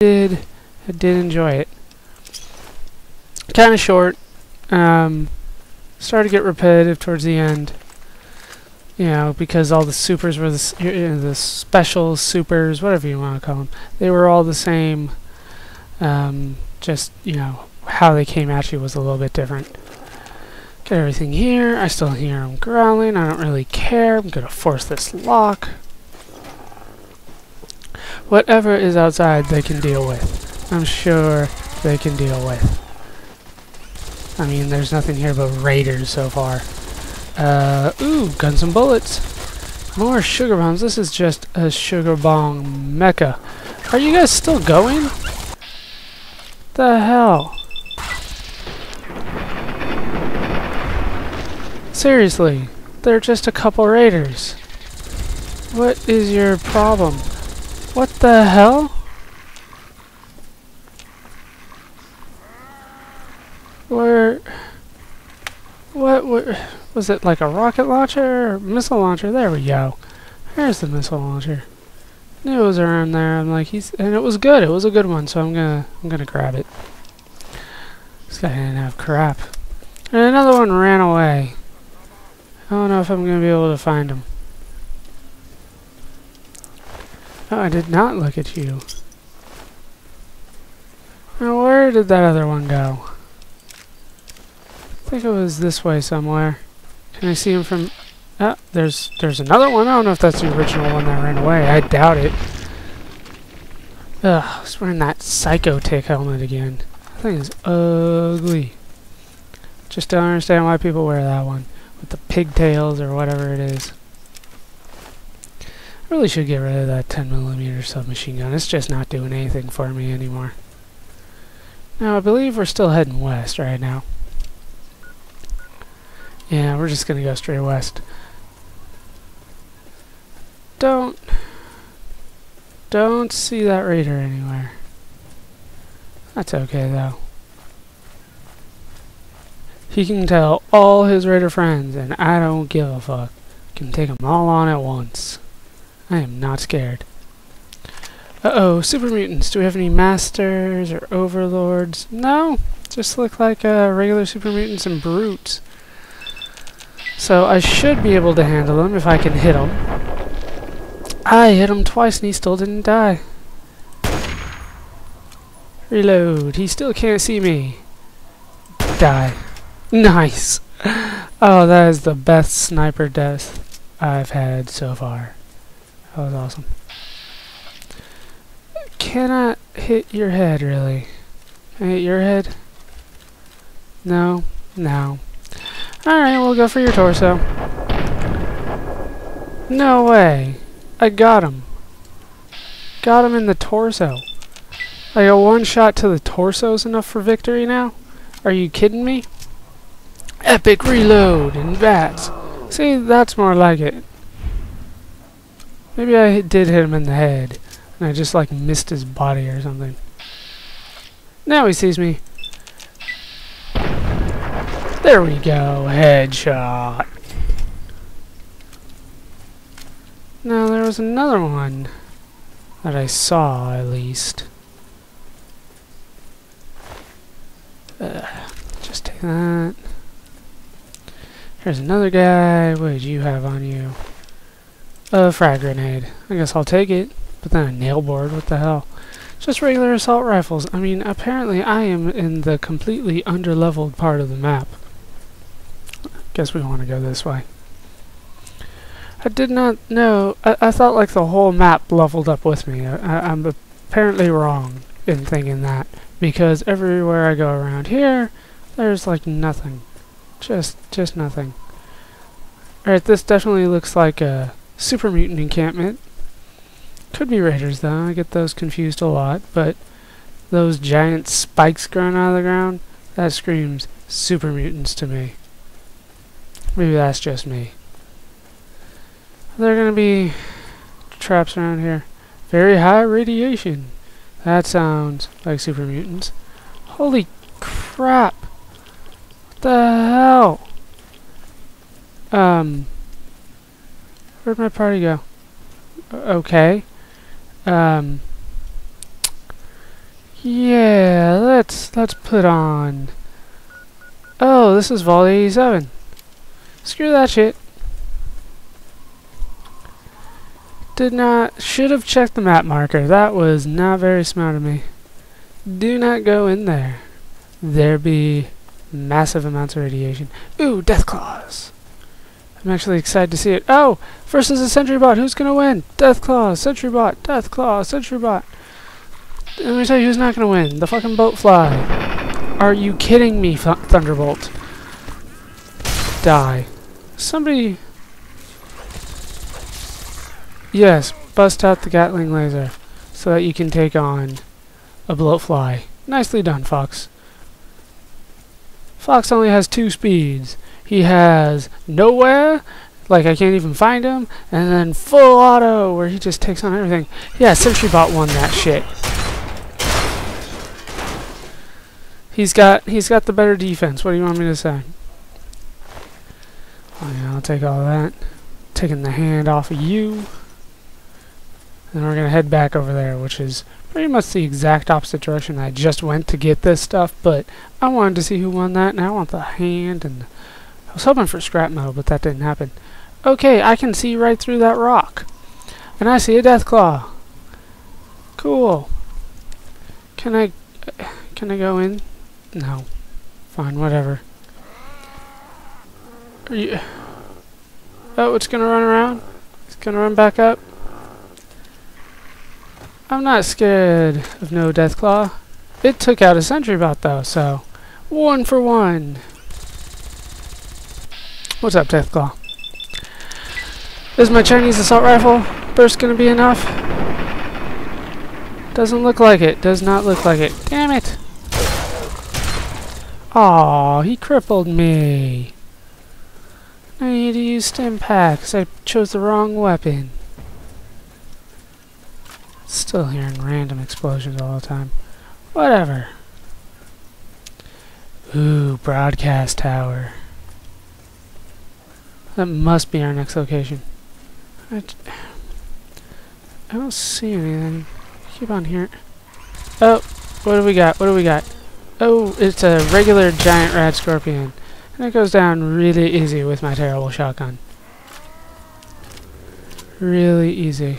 did I did enjoy it. Kind of short. Um, started to get repetitive towards the end. You know, because all the supers were the s- y- y- the special supers, whatever you want to call them. They were all the same. Um, just you know how they came at you was a little bit different. Get everything here. I still hear them growling. I don't really care. I'm gonna force this lock. Whatever is outside, they can deal with. I'm sure they can deal with. I mean, there's nothing here but raiders so far. Uh, ooh, guns and bullets. More sugar bombs. This is just a sugar bomb mecca. Are you guys still going? The hell? Seriously, they're just a couple raiders. What is your problem? What the hell? Where? What, what? Was it like a rocket launcher or missile launcher? There we go. There's the missile launcher. It was around there. I'm like, he's, and it was good. It was a good one, so I'm gonna, I'm gonna grab it. This guy didn't have crap. And another one ran away. I don't know if I'm gonna be able to find him. Oh, I did not look at you. Now, where did that other one go? I think it was this way somewhere. Can I see him from... Ah, there's there's another one. I don't know if that's the original one that ran away. I doubt it. Ugh, I was wearing that Psycho Tick helmet again. That thing is ugly. Just don't understand why people wear that one. With the pigtails or whatever it is. Really should get rid of that 10mm submachine gun. It's just not doing anything for me anymore. Now, I believe we're still heading west right now. Yeah, we're just gonna go straight west. Don't... Don't see that raider anywhere. That's okay, though. He can tell all his raider friends, and I don't give a fuck. Can take them all on at once. I am not scared. Uh-oh, super mutants. Do we have any masters or overlords? No, just look like uh, regular super mutants and brutes. So I should be able to handle him if I can hit him. I hit him twice and he still didn't die. Reload. He still can't see me. Die. Nice. Oh, that is the best sniper death I've had so far. That was awesome. Cannot hit your head, really. Can I hit your head? No? No. Alright, we'll go for your torso. No way. I got him. Got him in the torso. Like a one shot to the torso is enough for victory now? Are you kidding me? Epic reload and bats. See, that's more like it. Maybe I did hit him in the head, and I just like missed his body or something. Now he sees me. There we go, headshot. Now there was another one that I saw at least. Uh, just take that. Here's another guy. What did you have on you? A frag grenade. I guess I'll take it. But then a nail board. What the hell? Just regular assault rifles. I mean, apparently I am in the completely underleveled part of the map. Guess we want to go this way. I did not know. I, I thought like the whole map leveled up with me. I, I'm apparently wrong in thinking that. Because everywhere I go around here, there's like nothing. Just, just nothing. Alright, this definitely looks like a super mutant encampment. Could be raiders though, I get those confused a lot, but those giant spikes growing out of the ground, that screams super mutants to me. Maybe that's just me. Are there gonna be traps around here? Very high radiation. That sounds like super mutants. Holy crap! What the hell? Um, where'd my party go? Okay. Um, Yeah, let's let's put on. Oh, this is Vault 87. Screw that shit. Did not should have checked the map marker. That was not very smart of me. Do not go in there. There be massive amounts of radiation. Ooh, Deathclaws. I'm actually excited to see it. Oh, versus a sentry bot. Who's gonna win? Deathclaw, sentry bot, Deathclaw, sentry bot. Let me tell you who's not gonna win. The fucking bloatfly. Are you kidding me, Th Thunderbolt? Die. Somebody... Yes, bust out the Gatling laser so that you can take on a bloatfly. Nicely done, Fawkes. Fawkes only has two speeds. He has nowhere, like I can't even find him, and then full auto, where he just takes on everything. Yeah, Sentry Bot won that shit. He's got he's got the better defense. What do you want me to say? Oh yeah, I'll take all that. Taking the hand off of you. And we're gonna head back over there, which is pretty much the exact opposite direction I just went to get this stuff, but I wanted to see who won that, and I want the hand, and was hoping for scrap metal, but that didn't happen. Okay, I can see right through that rock. And I see a Deathclaw. Cool. Can I, can I go in? No. Fine, whatever. Are you... Oh, it's gonna run around? It's gonna run back up? I'm not scared of no Deathclaw. It took out a sentry bot though, so... One for one! What's up, Deathclaw? Is my Chinese assault rifle burst gonna be enough? Doesn't look like it. Does not look like it. Damn it! Aw, he crippled me. I need to use stim packs. I chose the wrong weapon. Still hearing random explosions all the time. Whatever. Ooh, broadcast tower. That must be our next location. I, I don't see anything. Keep on here. Oh, what do we got? What do we got? Oh, it's a regular giant radscorpion. And it goes down really easy with my terrible shotgun. Really easy.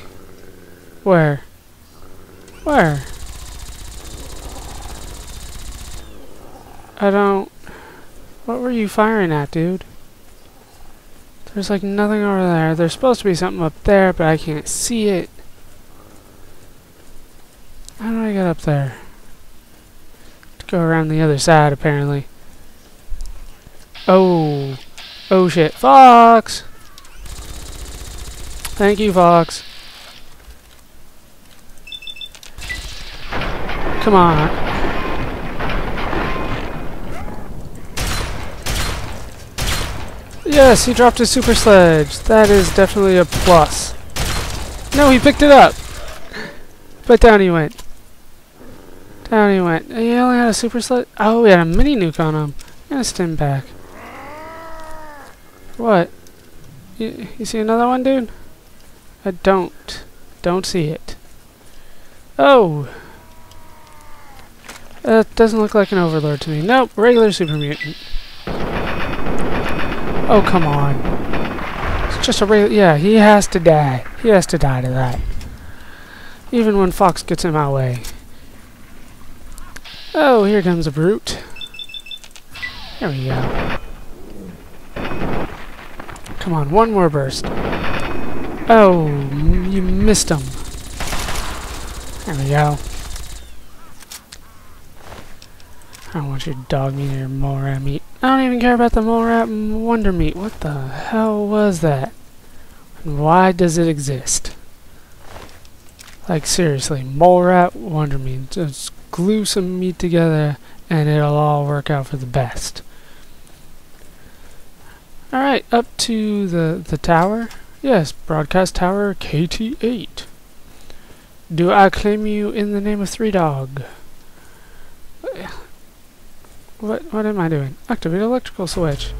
Where? Where? I don't... What were you firing at, dude? There's like nothing over there. There's supposed to be something up there, but I can't see it. How do I get up there? Go around the other side, apparently. Oh. Oh shit. Fawkes! Thank you, Fawkes. Come on. Yes, he dropped his super sledge. That is definitely a plus. No, he picked it up. But down he went. Down he went. He only had a super sledge. Oh, he had a mini nuke on him. And a stim pack. What? You, you see another one, dude? I don't. Don't see it. Oh! That doesn't look like an overlord to me. Nope, regular super mutant. Oh, come on. It's just a real... Yeah, he has to die. He has to die to that. Even when Fawkes gets in my way. Oh, here comes a brute. There we go. Come on, one more burst. Oh, you missed him. There we go. I don't want your dog meat or rat meat. I don't even care about the mole rat wonder meat. What the hell was that? And why does it exist? Like seriously, mole rat wonder meat. Just glue some meat together and it'll all work out for the best. Alright, up to the, the tower. Yes, broadcast tower KT8. Do I claim you in the name of Three Dog? What, what am I doing? Activate electrical switch.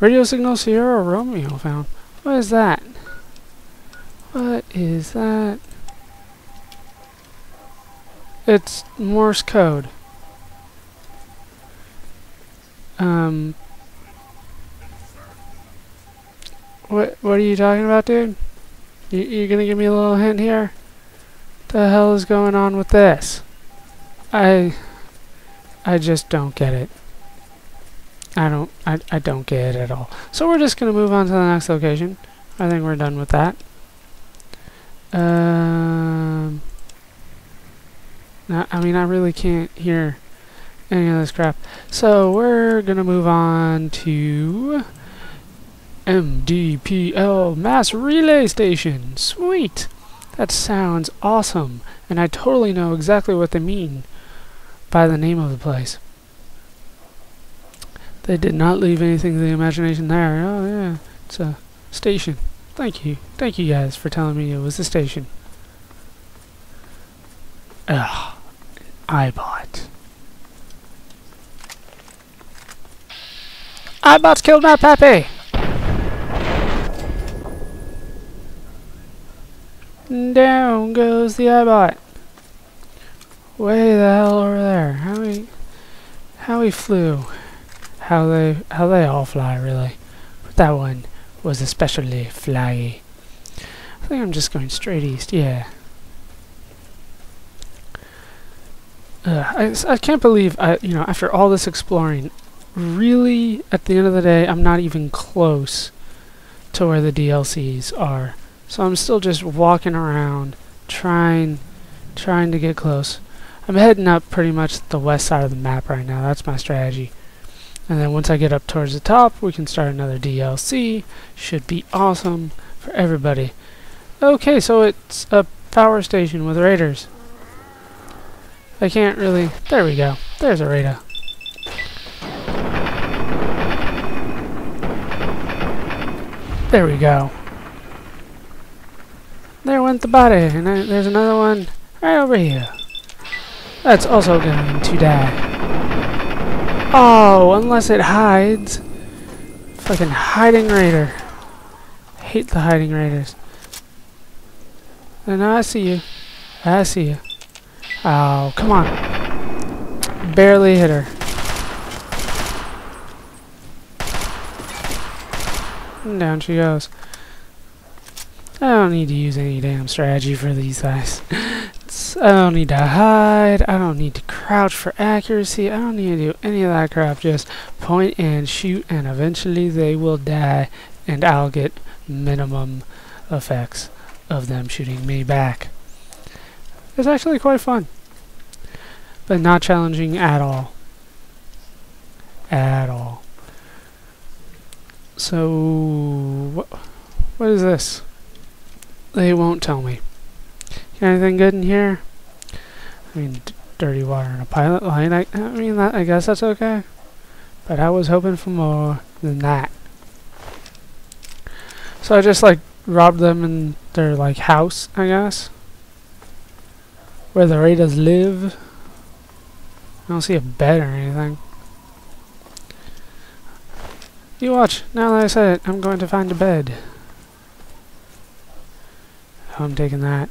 Radio signal Sierra Romeo found. What is that? What is that? It's Morse code. Um. What What are you talking about, dude? You you gonna give me a little hint here? What the hell is going on with this? I I just don't get it. I don't I I don't get it at all. So we're just gonna move on to the next location. I think we're done with that. Um. I mean, I really can't hear any of this crap. So we're gonna move on to MDPL Mass Relay Station. Sweet! That sounds awesome, and I totally know exactly what they mean by the name of the place. They did not leave anything to the imagination there. Oh yeah, it's a station. Thank you. Thank you guys for telling me it was a station. Ugh. Eyebot. Eyebot's killed my pappy! Down goes the Eyebot. Way the hell over there. How he how he flew. How they how they all fly really. But that one was especially flyy. I think I'm just going straight east, yeah. I, I can't believe, I, you know, after all this exploring, really, at the end of the day, I'm not even close to where the DLCs are. So I'm still just walking around, trying, trying to get close. I'm heading up pretty much the west side of the map right now. That's my strategy. And then once I get up towards the top, we can start another DLC. Should be awesome for everybody. Okay, so it's a power station with raiders. I can't really... There we go. There's a radar. There we go. There went the body, and I, there's another one right over here. That's also going to die. Oh, unless it hides. Fucking hiding raider. Hate the hiding raiders. And I see you. I see you. Oh, come on. Barely hit her. And down she goes. I don't need to use any damn strategy for these guys. I don't need to hide. I don't need to crouch for accuracy. I don't need to do any of that crap. Just point and shoot and eventually they will die and I'll get minimum effects of them shooting me back. It's actually quite fun. But not challenging at all. At all. So, what, what is this? They won't tell me. Anything good in here? I mean, dirty water and a pilot light. I, I mean, that, I guess that's okay. But I was hoping for more than that. So I just, like, robbed them in their, like, house, I guess where the raiders live. I don't see a bed or anything. You watch. Now that I said it, I'm going to find a bed. I'm taking that.